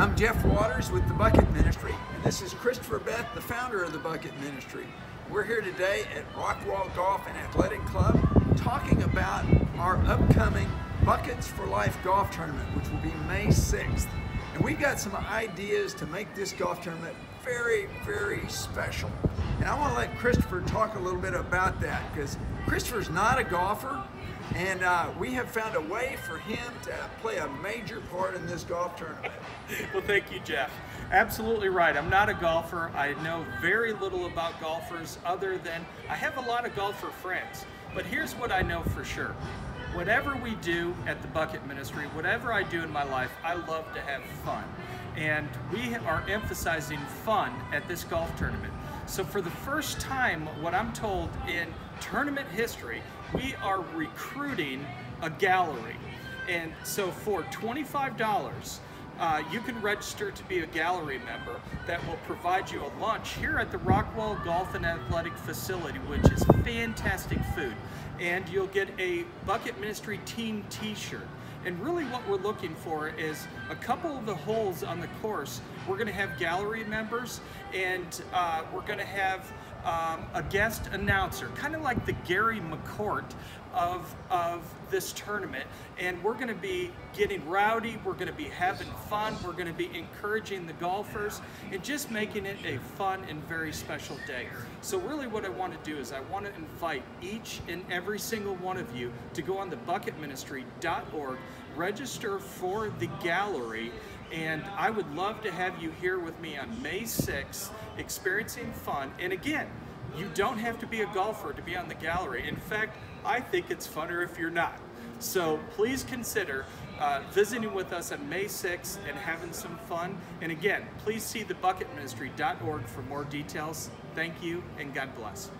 I'm Jeff Waters with the Bucket Ministry, and this is Christopher Beth, the founder of the Bucket Ministry. We're here today at Rockwall Golf and Athletic Club talking about our upcoming Buckets for Life golf tournament, which will be May 6th. And we've got some ideas to make this golf tournament very, very special. And I want to let Christopher talk a little bit about that because Christopher's not a golfer, and uh, we have found a way for him to play a major part in this golf tournament. well, thank you, Jeff. Absolutely right. I'm not a golfer. I know very little about golfers other than I have a lot of golfer friends. But here's what I know for sure. Whatever we do at the Bucket Ministry, whatever I do in my life, I love to have fun. And we are emphasizing fun at this golf tournament. So for the first time, what I'm told in tournament history, we are recruiting a gallery. And so for $25, uh, you can register to be a gallery member that will provide you a lunch here at the Rockwall Golf and Athletic Facility, which is fantastic. And you'll get a Bucket Ministry team t-shirt. And really what we're looking for is a couple of the holes on the course, we're gonna have gallery members and uh, we're gonna have um, a guest announcer, kind of like the Gary McCord of, of this tournament. And we're going to be getting rowdy, we're going to be having fun, we're going to be encouraging the golfers, and just making it a fun and very special day. So really what I want to do is I want to invite each and every single one of you to go on the bucketministry.org, register for the gallery, and I would love to have you here with me on May 6th, experiencing fun. And again, you don't have to be a golfer to be on the gallery. In fact, I think it's funner if you're not. So please consider uh, visiting with us on May 6th and having some fun. And again, please see thebucketministry.org for more details. Thank you and God bless.